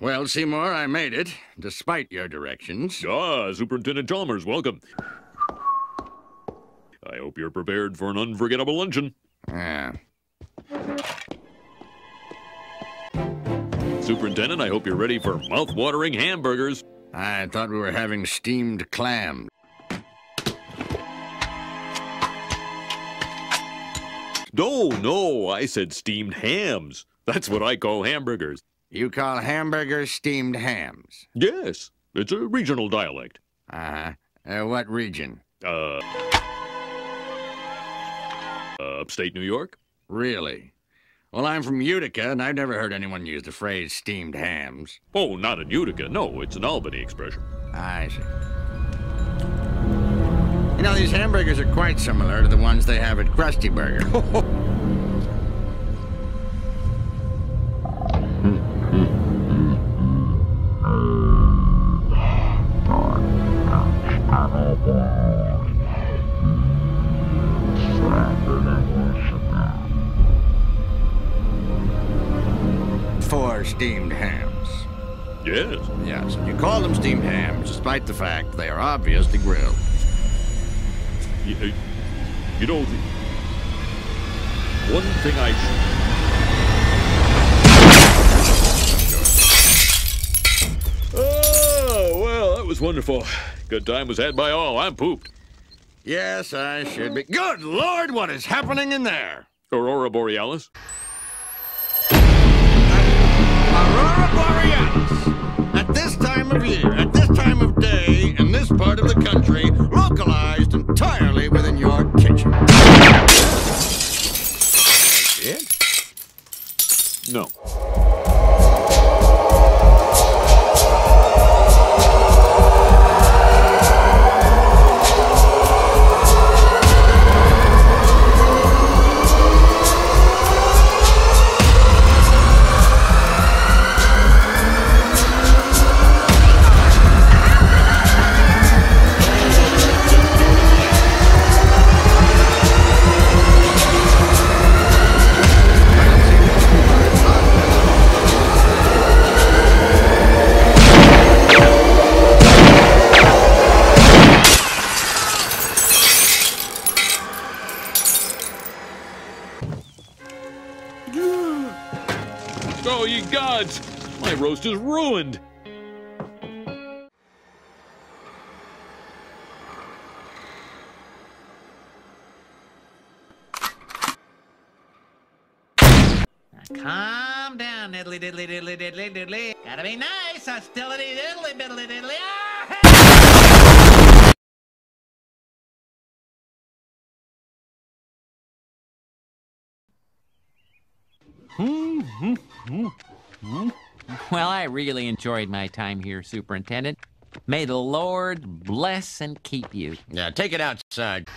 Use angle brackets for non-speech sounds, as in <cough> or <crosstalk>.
Well, Seymour, I made it, despite your directions. Ah, Superintendent Chalmers, welcome. I hope you're prepared for an unforgettable luncheon. Yeah. Superintendent, I hope you're ready for mouth-watering hamburgers. I thought we were having steamed clams. No, no, I said steamed hams. That's what I call hamburgers. You call hamburgers steamed hams? Yes, it's a regional dialect. Uh-huh. Uh, what region? Uh, uh, upstate New York? Really? Well, I'm from Utica, and I've never heard anyone use the phrase steamed hams. Oh, not in Utica. No, it's an Albany expression. I see. You know, these hamburgers are quite similar to the ones they have at Krusty Burger. <laughs> Four steamed hams. Yes. Yes, you call them steamed hams despite the fact they are obviously grilled. You, you know, the, one thing I. was wonderful. Good time was had by all. I'm pooped. Yes, I should be. Good Lord, what is happening in there? Aurora Borealis? Aurora Borealis. At this time of year, at this time of day, in this part of the country, localized entirely within your kitchen. It? No. Oh, ye gods! My roast is ruined! Calm down, diddly diddly diddly diddly diddly. Gotta be nice, hostility diddly diddly diddly. Ah! Well, I really enjoyed my time here, Superintendent. May the Lord bless and keep you. Yeah, take it outside.